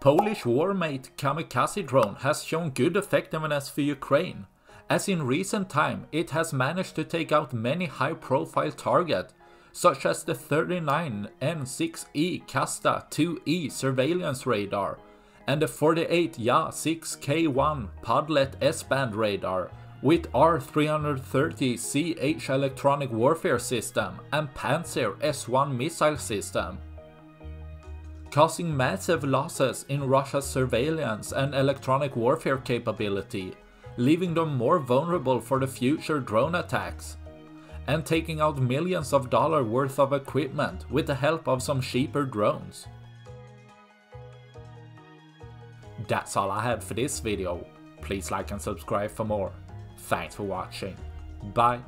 Polish warmate Kamikaze drone has shown good effectiveness for Ukraine, as in recent time it has managed to take out many high profile targets such as the 39 N6E Kasta 2E surveillance radar and the 48 Ya 6K1 Podlet S-band radar with R330Zh electronic warfare system and Pantsir S1 missile system. Causing massive losses in Russia's surveillance and electronic warfare capability, leaving them more vulnerable for the future drone attacks and taking out millions of dollars worth of equipment with the help of some cheaper drones. That's all I had for this video. Please like and subscribe for more. Thanks for watching. Bye.